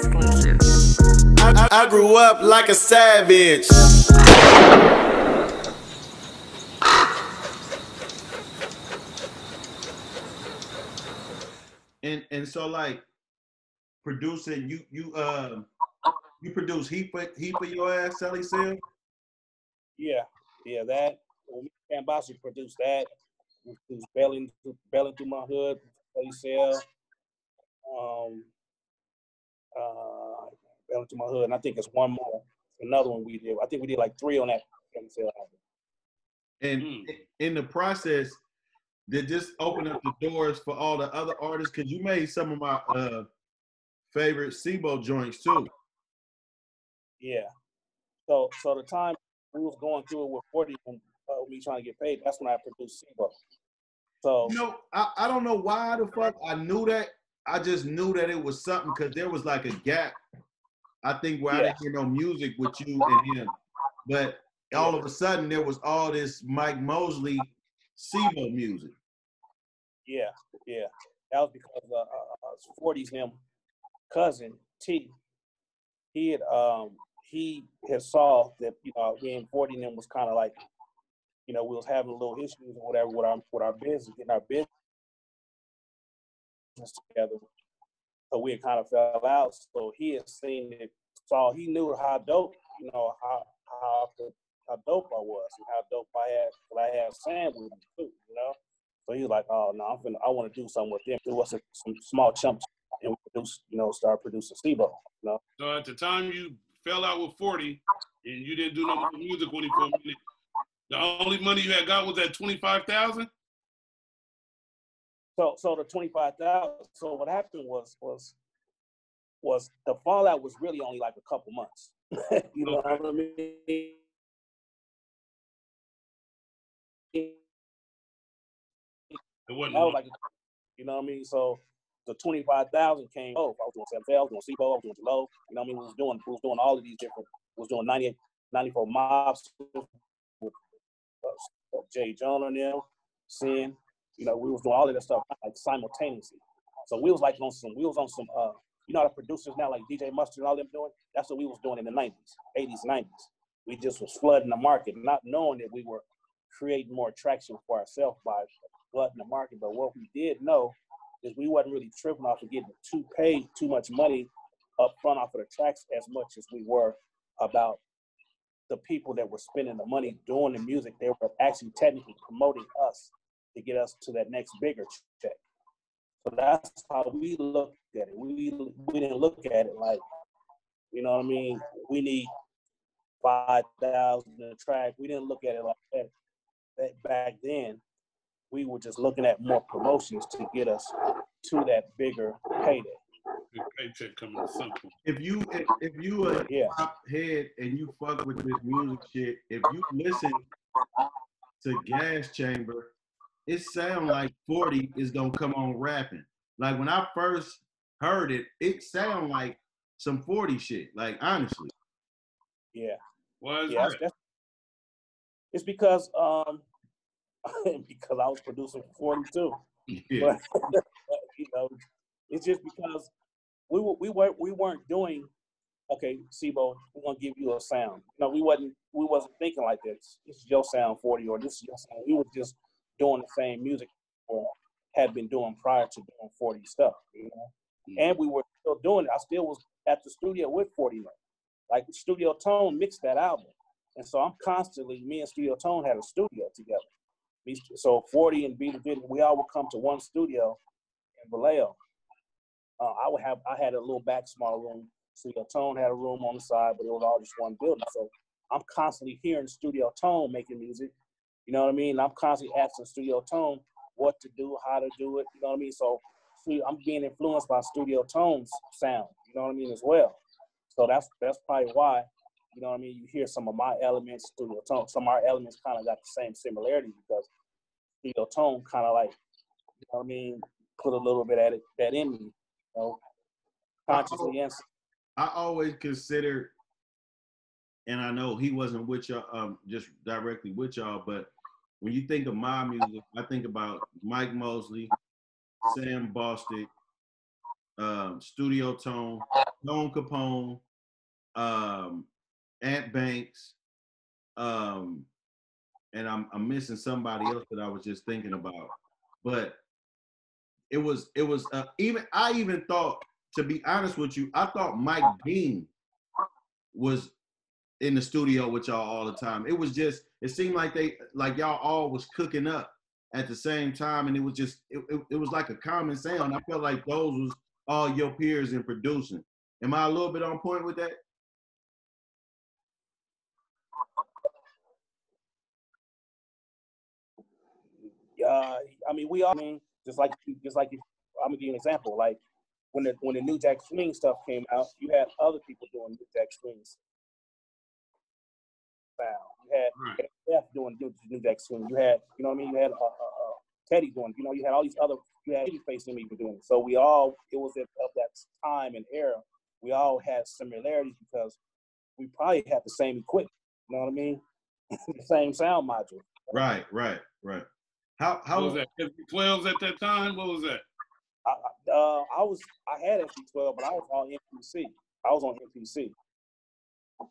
exclusive. I, I grew up like a savage. And and so like producing, you you um you produce heap of heap of your ass, Celly Cel. Yeah, yeah, that. When we Cambossy produced that. We produced Belling, Belling Through My Hood, Play Cell. Um, uh, Belling Through My Hood, and I think it's one more, another one we did. I think we did like three on that Play Cell album. And Mm. in the process, did this open up the doors for all the other artists? Cause you made some of my uh favorite C-Bo joints too. Yeah. So, so the time we was going through it with 40 and uh, me trying to get paid, that's when I produced C-Bo. So, You know, I, I don't know why the fuck I knew that. I just knew that it was something because there was like a gap. I think where I didn't hear no music with you and him. But all of a sudden there was all this Mike Mosley C-Bo music. Yeah, yeah. That was because uh, uh, uh, 40's him cousin T. He had um he had saw that you know me and 40 and them was kind of like you know we was having a little issues or whatever with our with our business getting our business together. So we had kind of fell out. So he had seen it, saw he knew how dope you know how how how dope I was and how dope I had. But I had Sam with me too, you know. So he was like, "Oh no, I'm finna, I want to do something with them. It was a, some small chumps and produce, you know, start producing C-Bo. You know, So at the time you fell out with 40 and you didn't do no music with him for a the only money you had got was that 25,000? So so the twenty five thousand. So what happened was was was the fallout was really only like a couple months. you know what I mean? It wasn't. Was like, you know what I mean? So the twenty five thousand came. Oh, I was doing seven I was doing C-Bo, I was doing low. You know what I mean? We was doing we was doing all of these different. We was doing 98, 94 mobs with uh, Jay John and them, Sin. You know, we was doing all of that stuff like simultaneously. So we was like on some. We was on some. uh You know, the producers now like DJ Mustard and all them doing. That's what we was doing in the nineties, eighties, nineties. We just was flooding the market, not knowing that we were creating more traction for ourselves by flooding the market. But what we did know is we wasn't really tripping off of getting too paid too much money up front off of the tracks as much as we were about the people that were spending the money doing the music. They were actually technically promoting us to get us to that next bigger check. So that's how we look at it. We we didn't look at it like, you know what I mean? We need five thousand a track. We didn't look at it like that. That back then, we were just looking at more promotions to get us to that bigger payday. Big paycheck coming at some. If you if, if you a Yeah. top head and you fuck with this music shit, if you listen to Gas Chamber, it sound like 40 is gonna come on rapping. Like when I first heard it, it sound like some 40 shit. Like honestly. Yeah. Why is Yeah, that? that's, that's, it's because um because I was producing for 42. Yeah. But you know, it's just because we were, we weren't we weren't doing okay, C-Bo, we're gonna give you a sound. No, we wasn't we wasn't thinking like this. This is your sound 40 or this is your sound. We were just doing the same music or had been doing prior to doing 40 stuff, you know. And we were still doing it. I still was at the studio with 40 now. Like Studio Tone mixed that album. And so I'm constantly, me and Studio Tone had a studio together. So 40 and Beat the Video, we all would come to one studio in Vallejo. Uh, I would have, I had a little back small room. Studio Tone had a room on the side, but it was all just one building. So I'm constantly hearing Studio Tone making music. You know what I mean? I'm constantly asking Studio Tone what to do, how to do it. You know what I mean? So I'm being influenced by Studio Tone's sound. You know what I mean as well. So that's that's probably why. You know what I mean? You hear some of my elements, Studio Tone. Some of our elements kind of got the same similarity because Studio Tone kind of like, you know what I mean, put a little bit at it that in me. You know, consciously and I always considered, and I know he wasn't with y'all, um, just directly with y'all, but when you think of my music, I think about Mike Mosley, Sam Bostic, um, Studio Tone, Tone Capone, um, Ant Banks, um, and I'm I'm missing somebody else that I was just thinking about. But it was it was uh, even I even thought to be honest with you, I thought Mike Dean was in the studio with y'all all the time. It was just it seemed like they like y'all all was cooking up at the same time, and it was just it, it, it was like a common sound. I felt like those was all your peers in producing. Am I a little bit on point with that? uh, I mean, we all I mean just like just like I'm gonna give you an example. Like when the when the New Jack Swing stuff came out, you had other people doing New Jack Swings. Sound. You had Right. Jeff doing New, New Jack Swing. You had you know what I mean. You had uh, uh, uh, Teddy doing. You know, you had all these other. You had Face them even doing. it. So we all it was at, of that time and era. We all had similarities because we probably had the same equipment. You know what I mean? the same sound module. Right, right, right. How What how was that? 12s at that time? What was that? I, I- uh, I was I had SP-12, but I was on MPC. I was on MPC,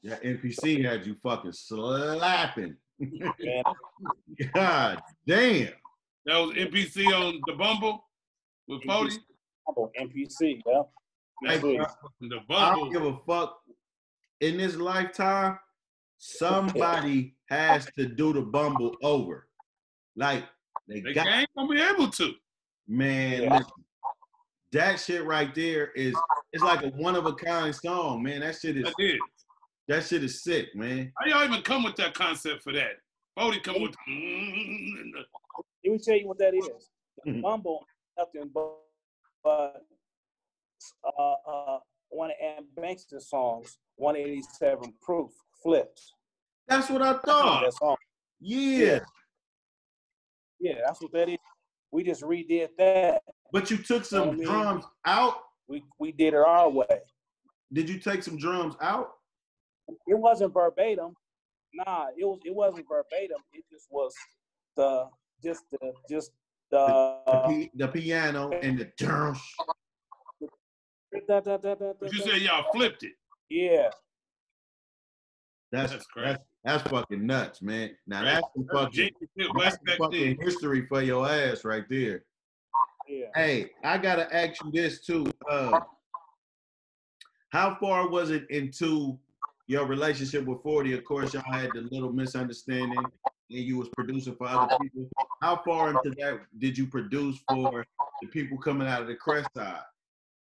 yeah, MPC had you fucking slapping. and God damn. That was MPC on the Bumble with 40? I'm. Yeah, Hey, MPC. bro, The I don't give a fuck. In this lifetime, somebody has to do the bumble over. Like they They got ain't gonna be able to. man. Yeah. listen, that shit right there is it's like a one of a kind song, man. That shit is I did. That shit is sick, man. How y'all even come with that concept for that? 40 come with mm, and the- Let me tell you what that is. Bumble nothing but, but uh, uh, one of Ant Banks' songs, 187 Proof, flipped. That's what I thought. That song. Yeah. Yeah, that's what that is. We just redid that. But you took some I mean- drums out. We we did it our way. Did you take some drums out? It wasn't verbatim. Nah, it was it wasn't verbatim. It just was the just the just The, the pi- the piano and the da, da, da, But you said y'all flipped it. yeah. That's That's that's crazy. that's, fucking nuts, man. Now that's some fucking genius shit way that's some fucking history for your ass right there. Yeah. Hey, I gotta ask you this too. Uh, how far was it into your relationship with 40? Of course, y'all had the little misunderstanding and you was producing for other people. How far into that did you produce for the people coming out of the crest side?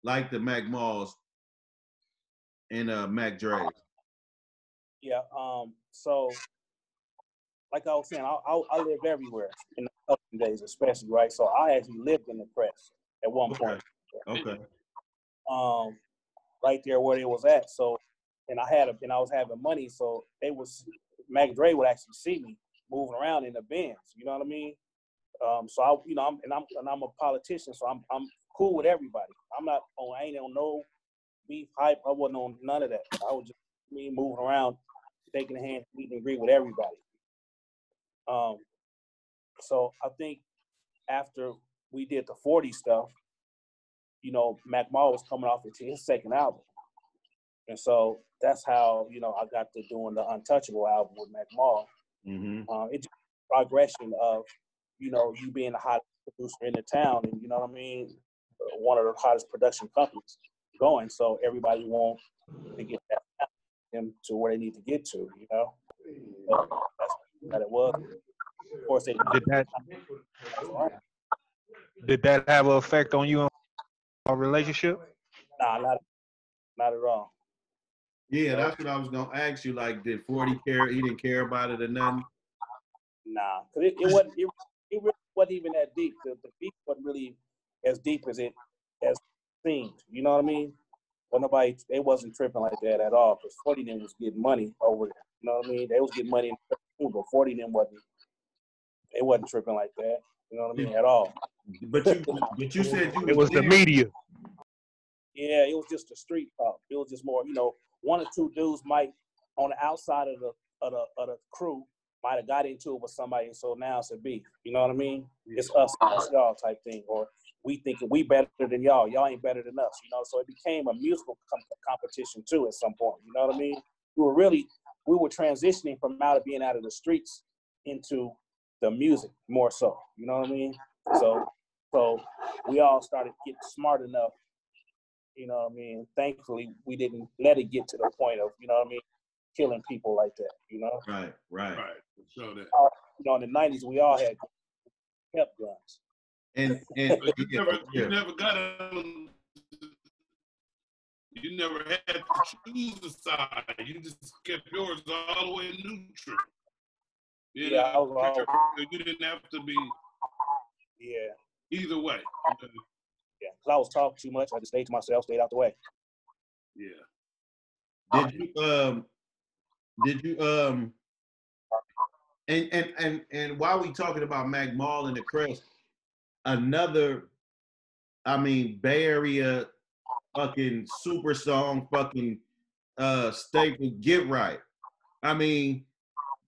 Like the Mac Malls and uh Mac Dre. Yeah. Um. So, like I was saying, I I, I lived everywhere in the days, especially right. So I actually lived in the Crest at one point. Okay. Um, right there where it was at. So, and I had a, and I was having money, so they was Mac Dre would actually see me moving around in the Benz. You know what I mean? Um, so I, you know, I'm and I'm and I'm a politician, so I'm I'm cool with everybody. I'm not on. I ain't on no beef hype. I wasn't on none of that. I was just me moving around, taking a hand, meet and greet with everybody. Um, so I think after we did the 40 stuff, you know, Mac Mall was coming off into his second album. And so that's how, you know, I got to doing the Untouchable album with Mac Mall. Mm-hmm. Um, it's just progression of, you know, you being the hottest producer in the town and, you know what I mean, uh, one of the hottest production companies going. So everybody want to get that them to where they need to get to, you know. So that's what it was. Of course, they Did that that's all right. did that have an effect on you in our relationship? Nah, not not at all. Yeah, that's what I was gonna ask you. Like, did 40 care? He didn't care about it or nothing. Nah, cause it, it wasn't it, it really wasn't even that deep. The, the beat wasn't really as deep as it as seemed. You know what I mean? But nobody they wasn't tripping like that at all. Cause forty then was getting money over there. You know what I mean? They was getting money, in the too, but forty then wasn't. They wasn't tripping like that. You know what I mean? At all. But you, but you said you It was the media. Yeah, it was just a street talk. It was just more, you know, one or two dudes might on the outside of the of the of the crew might have got into it with somebody, and so now it's a beef. You know what I mean? It's us, us y'all type thing, or we thinking we better than y'all. Y'all ain't better than us, you know. So it became a musical com- competition too at some point. You know what I mean? We were really we were transitioning from out of being out of the streets into the music more so. You know what I mean? So so we all started getting smart enough. You know what I mean? Thankfully, we didn't let it get to the point of you know what I mean, killing people like that. You know, Right, right. Right. Show that. you know in the '90s we all had kept guns. And and you never, you never got on. You never had to choose a side. You just kept yours all the way neutral. You Yeah, I know, was you didn't have to be Yeah, either way. Yeah. Cause I was talking too much. I just stayed to myself, stayed out the way. Yeah. Did you um did you um and and and and while we talking about Mac Mall and the Crest, another I mean Bay Area fucking super song fucking uh staple get right. I mean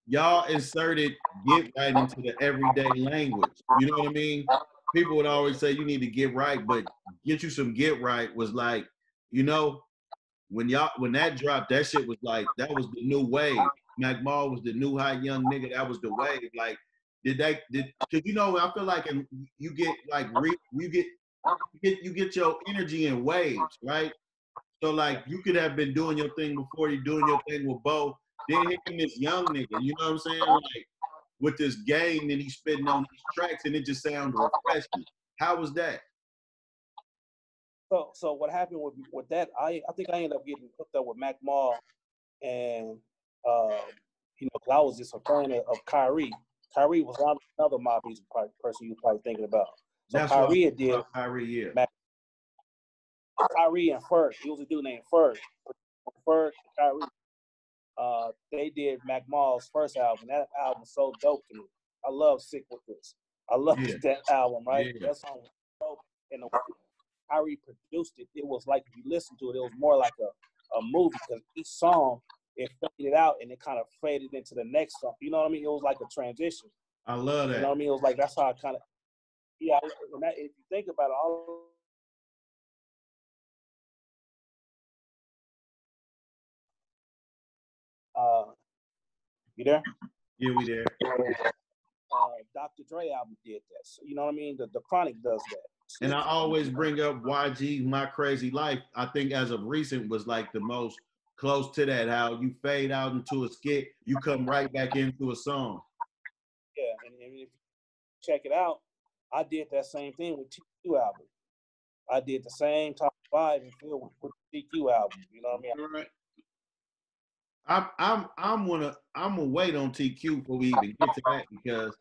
y'all inserted get right into the everyday language. You know what I mean? People would always say you need to get right, but get you some get right was like, you know, when y'all when that dropped, that shit was like that was the new wave. Mac Mall was the new hot young nigga. That was the wave. Like, did that did cause you know I feel like and you get like re, you get you get you get your energy in waves, right? So like you could have been doing your thing before you doing your thing with Bo. Then here this young nigga, you know what I'm saying? Like with this game and he's spitting on these tracks and it just sounds refreshing. How was that? So, so what happened with with that? I I think I ended up getting hooked up with Mac Mall, and uh, you know, I was just a fan of, of Khayree. Khayree was another mob person you probably thinking about. So That's what Khayree did Uh, Khayree, yeah. Mac- Khayree and Ferg. He was a dude named Ferg. Ferg Khayree. Uh, they did Mac Mall's first album. That album was so dope to me. I love Sick with This. I love Yeah. that album, right? Yeah. That song was dope. And the way Khayree produced it, it was like if you listen to it, it was more like a, a movie because each song it faded out and it kind of faded into the next song. You know what I mean? It was like a transition. I love that. You know what I mean? It was like that's how I kind of yeah. And that, if you think about it, all uh, you there? Yeah, we there. Uh, Dr. Dre album did that. So, you know what I mean? The, the Chronic does that. And I always bring up YG, My Crazy Life. I think as of recent was like the most close to that. How you fade out into a skit, you come right back into a song. Yeah, and, and if you check it out, I did that same thing with TQ album. I did the same top five and feel with, with the TQ album. You know what I mean? All right. I'm I'm I'm gonna I'm gonna wait on TQ before we even get to that because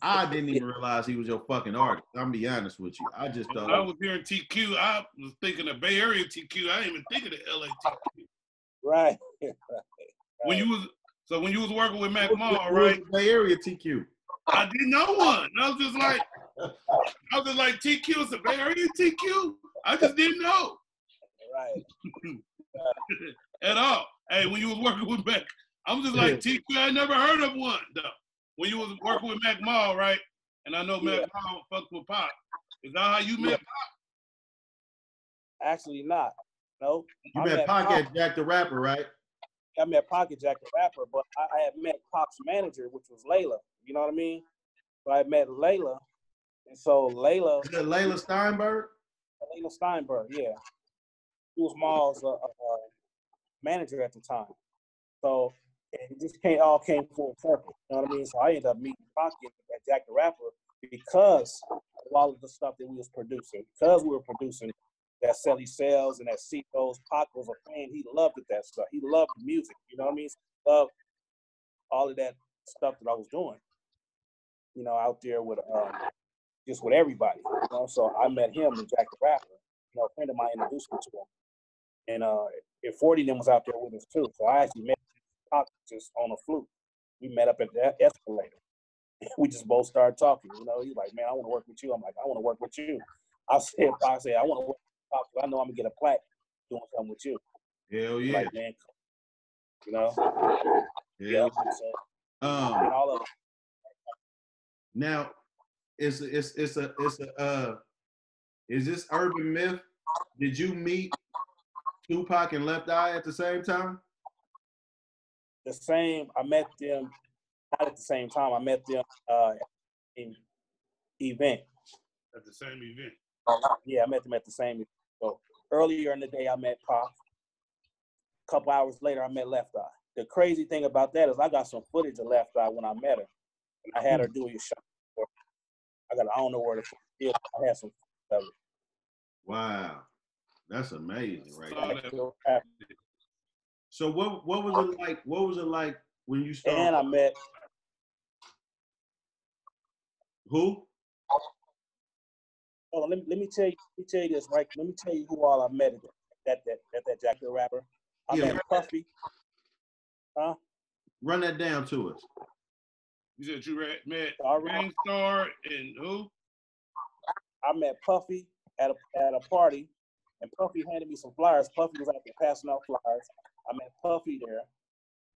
I didn't even realize he was your fucking artist. I'm gonna be honest with you. I just When I was hearing TQ, I was thinking of Bay Area TQ. I didn't even think of the LA TQ. Right. When you was so when you was working with Mac Who- Mall, who was right? Bay Area TQ. I didn't know one. I was just like, I was just like TQ. It's a Bay Area TQ. I just didn't know right. at all. Hey, when you was working with Mac, I'm just like TQ. I never heard of one though. When you was working with Mac Mall, right? And I know Mac Yeah. Mall fucked with Pop. Is that how you met? Pop? Actually, not. No. You I met met Pac Pac. at Jack the Rapper, right? I met Pocket Jack the rapper, but I, I had met Pop's manager, which was Leila. You know what I mean? So I met Leila, and so Leila, Is that Leila Steinberg? Leila Steinberg, yeah, he was Maul's uh, uh, manager at the time. So it just came all came full circle. You know what I mean? So I ended up meeting Pocket at Jack the Rapper because of all of the stuff that we was producing. Because we were producing that Sally Sales and that Seacoast, Pac was a fan. He loved that stuff. He loved music. You know what I mean? Loved all of that stuff that I was doing. You know, out there with um, just with everybody. You know, so I met him and Jack the Rapper. You know, a friend of mine introduced me to him. And uh, and 40 of them was out there with us too. So I actually met just on a fluke. We met up at the escalator. we just both started talking. You know, he's like, "Man, I want to work with you." I'm like, "I want to work with you." I said, "I said I want to work with I know I'm gonna get a plaque doing something with you." Hell yeah. Like, man, you know, Hell yeah. yeah. Um, and all of Now, it's a, it's it's a it's a uh Is this urban myth? Did you meet Tupac and Left Eye at the same time? The same. I met them not at the same time. I met them uh, in event. At the same event. Yeah, I met them at the same. event. So earlier in the day, I met Pop. A couple hours later, I met Left Eye. The crazy thing about that is I got some footage of Left Eye when I met her. And I had her do a shot. I got. I don't know where to. I had some. of it. Wow, that's amazing, right? That. So what what was it like? What was it like when you started? And I met Who? Oh, let me let me tell you let me tell you this, right? Let me tell you who all I met at that that that, that Jack the Rapper. I Yeah. met Puffy. Huh? Run that down to us. You said you re- met All right. Gang Starr and who? I met Puffy at a at a party, and Puffy handed me some flyers. Puffy was out there passing out flyers. I met Puffy there.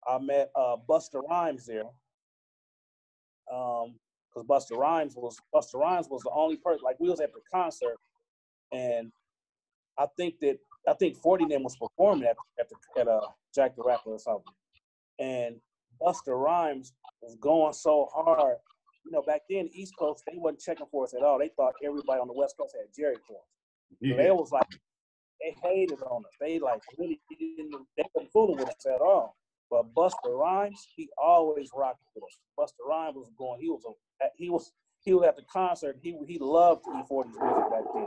I met uh Busta Rhymes there. Um, because Busta Rhymes was Busta Rhymes was the only person. Like we was at the concert, and I think that I think Forty them was performing at at the at uh Jack the Rapper or something, and Busta Rhymes was going so hard. You know, back then East Coast they wasn't checking for us at all. They thought everybody on the West Coast had Jerry Course. So they was like, they hated on us. They like really didn't, they wasn't fooling with us at all. But Busta Rhymes, he always rocked with us. Busta Rhymes was going. He was a, he was he was at the concert. He he loved E40's music back then.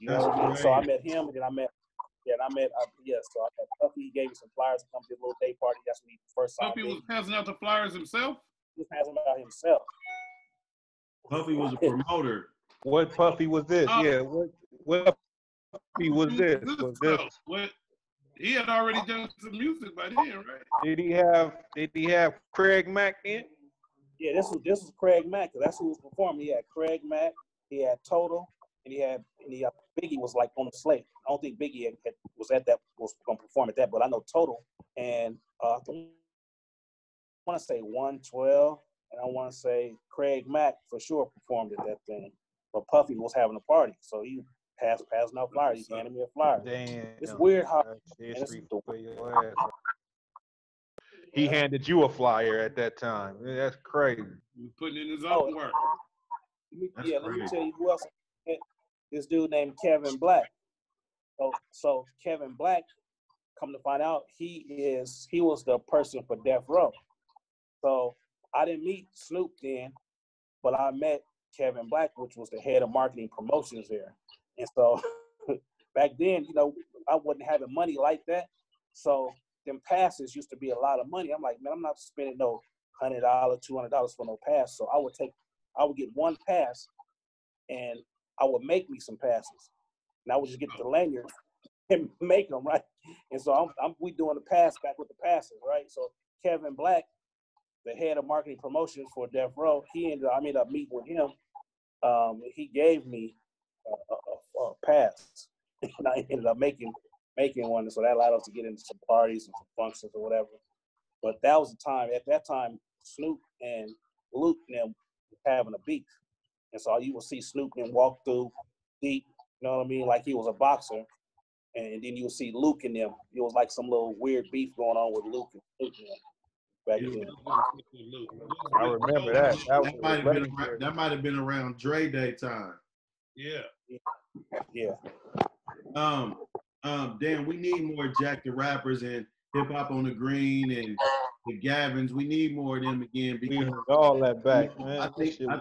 You know what I mean? So I met him, and then I met yeah, and I met uh, yeah. So I met Puffy. He gave me some flyers to come to a little day party. That's when he first saw Puppy me. was passing out the flyers himself. He was passing about himself. Puffy was a promoter. What puffy was this? Oh. Yeah, what what puffy was this? Was this? What? He had already done some music by then, right? did he have did he have Craig Mack in? Yeah, this was this was Craig Mack. That's who was performing. He had Craig Mack. He had Total, and he had and he had, Biggie was like on the slate. I don't think Biggie had, had- was at that was going to perform at that, but I know Total and uh, I want to say 112, and I want to say Craig Mack for sure performed at that thing. But Puffy was having a party, so he passed passing out flyers. He handed me a flyer. Damn. It's weird how it's history the- for your ass. He handed you a flyer at that time. That's crazy. He was putting in his Oh. own work. Let me- That's yeah, let me tell you who else. This dude named Kevin Black. So, so Kevin Black, come to find out, he is he was the person for Death Row. So I didn't meet Snoop then, but I met Kevin Black, which was the head of marketing promotions there. And so back then, you know, I wasn't having money like that. So them passes used to be a lot of money. I'm like, man, I'm not spending no hundred dollars, two hundred dollars for no pass. So I would take, I would get one pass, and I would make me some passes, and I would just get the lanyard and make them right. And so I'm, I'm we doing the pass back with the passes, right? So Kevin Black, the head of marketing promotions for Death Row, he ended. I ended up meeting with him. Um, he gave me a, a, a pass, and I ended up making making one. So that allowed us to get into some parties and some functions or whatever. But that was the time. At that time, Snoop and Luke and them was having a beef, and so you will see Snoop and walk through deep. You know what I mean? Like he was a boxer, and then you'll see Luke and them. It was like some little weird beef going on with Luke and Snoop and them back He then. I remember that. That That might have been around, that might have been around Dre Day time. Yeah. Yeah. Um, um, Dan, we need more Jack the Rappers and Hip Hop on the Green and the Gavins. We need more of them again because all that back, I man. think Shit, I,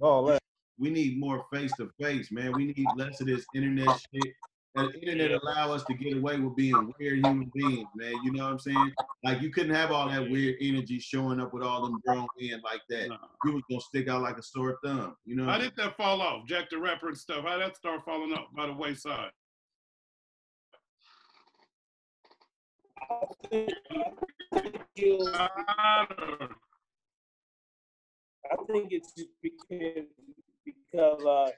all that. we need more face to face, man. We need less of this internet shit. The internet allow us to get away with being weird human beings, man. You know what I'm saying? Like you couldn't have all that weird energy showing up with all them grown men like that. Nah. You was gonna stick out like a sore thumb. You know? How did that fall off? Jack the Rapper and stuff. How did that start falling off by the wayside? I think, it was- I don't- I think it's just because because uh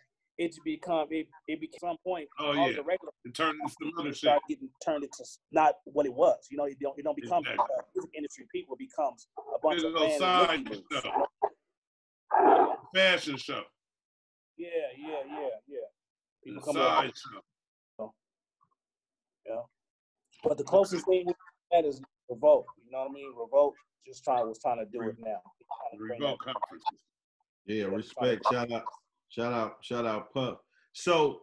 it's become it it became some point Oh, yeah. the regular It turned into some other shit. start getting turned into not what it was. You know, it don't it don't become Exactly. uh, music industry people it becomes a bunch It's of little side and stuff. Fashion show. Yeah, yeah, yeah, yeah. People come side show. Yeah. But the closest thing we had is Revolt. You know what I mean? Revolt just trying was trying to do it now. Trying to bring Revolt that- conferences. Yeah, respect. Shout out, shout out, shout out, Puff. So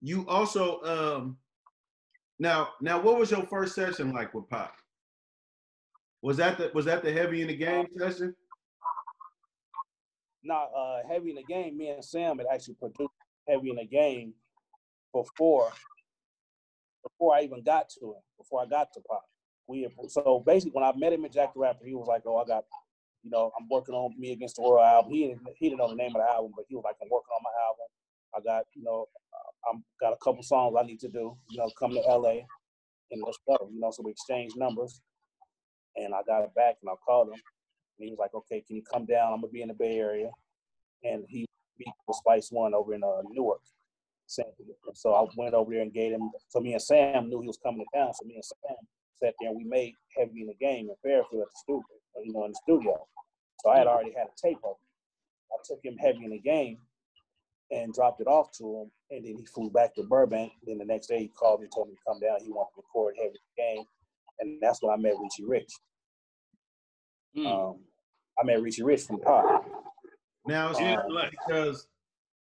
you also um now now what was your first session like with Pop? Was that the was that the heavy in the game session? Not uh, heavy in the game. Me and Sam had actually produced heavy in the game before before I even got to him. Before I got to Pop, we so basically when I met him at Jack the Rapper, he was like, "Oh, I got, you know, I'm working on Me Against the World album." He didn't he didn't know the name of the album, but he was like, "I'm working on my album. I got, you know, uh, I'm got a couple songs I need to do. You know, come to LA and let's go. You know, so we exchanged numbers, and I got it back and I called him. And he was like, okay, can you come down? I'm gonna be in the Bay Area. And he beat the Spice One over in uh, Newark. So I went over there and gave him. So me and Sam knew he was coming to town. So me and Sam sat there and we made Heavy in the Game in Fairfield at the studio, you know, in the studio. So I had already had a tape of it. I took him Heavy in the Game and dropped it off to him. And then he flew back to Burbank. Then the next day he called me, told me to come down. He wanted to record Heavy in the Game. And that's when I met Richie Rich. Mm. Um, I met Richie Rich from Pop. Now it's Yeah, funny like- because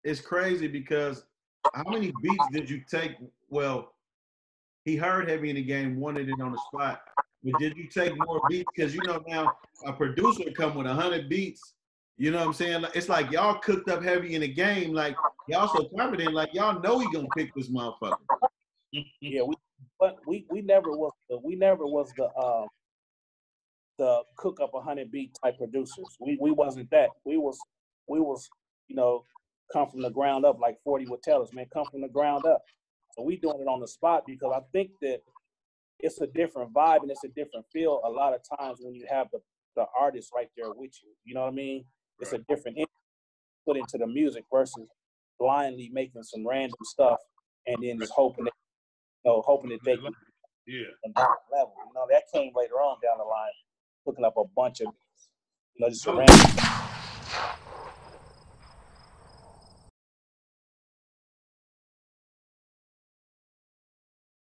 it's crazy because how many beats did you take? Well, he heard heavy in the game, wanted it on the spot. But did you take more beats? Because you know now a producer come with hundred beats. You know what I'm saying? It's like y'all cooked up heavy in the game. Like y'all so confident. Like y'all know he gonna pick this motherfucker. Yeah, we but we we never was the we never was the um the cook up a hundred beat type producers. We we wasn't that. We was we was you know come from the ground up like Forty would tell us, man, come from the ground up. So we doing it on the spot because I think that it's a different vibe and it's a different feel a lot of times when you have the the artist right there with you. You know what I mean? It's a different put into the music versus blindly making some random stuff and then just hoping that you know, hoping that they can Yeah. level. You know, that came later on down the line, hooking up a bunch of, you know, just random